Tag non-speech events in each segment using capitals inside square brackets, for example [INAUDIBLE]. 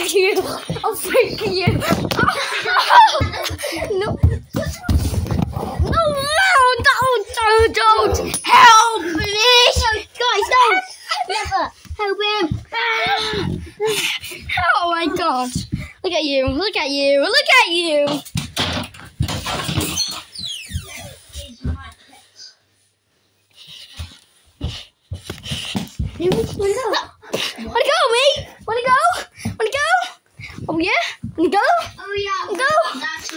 freak you. I'll freak you. [LAUGHS] no. No, no, don't, don't, don't. Help me. Guys, no! Never! Help him! [GASPS] Oh my god. Look at you. Look at you. Look at you. Wanna go, mate? Wanna go? Wanna go? Oh yeah? Wanna go? Oh yeah. Go.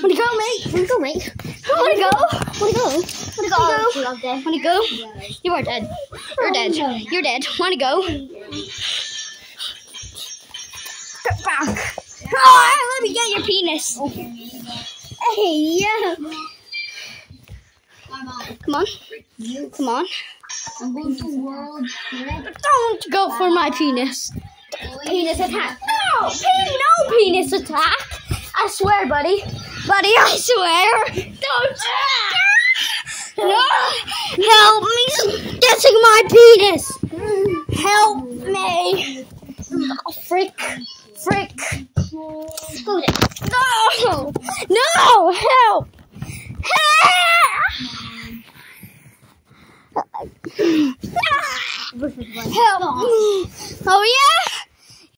Wanna go, mate? Wanna go, mate? Wanna go? Wanna go? Wanna go? You love this. Wanna go? You are dead. You're dead. You're dead. Wanna go? Get back. Oh, let me get your penis. Hey, yeah. Come on. Come on. I'm going to world. Don't go for my penis. Penis attack. No, pe- no penis attack. I swear, buddy. Buddy, I swear. Don't. No. Help me getting my penis. Help me. Oh, frick. Frick. No. No. Help. Help. Help. Oh,